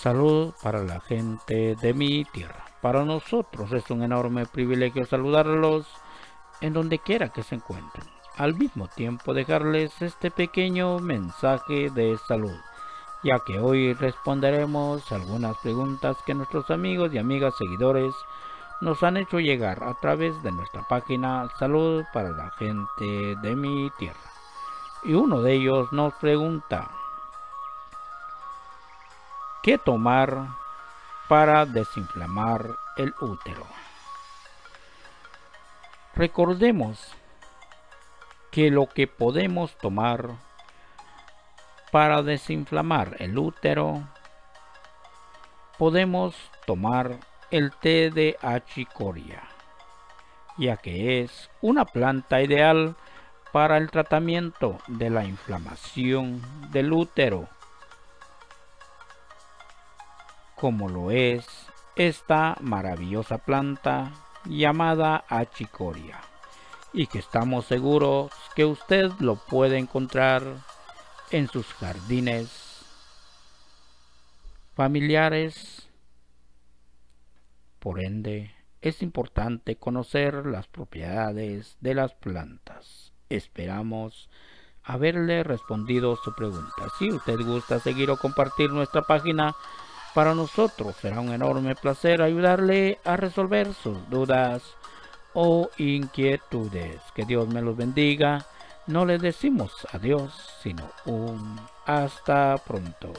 Salud para la gente de mi tierra. Para nosotros es un enorme privilegio saludarlos en donde quiera que se encuentren. Al mismo tiempo dejarles este pequeño mensaje de salud, ya que hoy responderemos algunas preguntas que nuestros amigos y amigas seguidores nos han hecho llegar a través de nuestra página Salud para la gente de mi tierra. Y uno de ellos nos pregunta, ¿qué tomar para desinflamar el útero? Recordemos que lo que podemos tomar para desinflamar el útero, podemos tomar el té de achicoria, ya que es una planta ideal para el tratamiento de la inflamación del útero, como lo es esta maravillosa planta llamada achicoria y que estamos seguros que usted lo puede encontrar en sus jardines familiares por ende, es importante conocer las propiedades de las plantas. Esperamos haberle respondido su pregunta. Si usted gusta seguir o compartir nuestra página, para nosotros será un enorme placer ayudarle a resolver sus dudas o inquietudes. Que Dios me los bendiga. No le decimos adiós, sino un hasta pronto.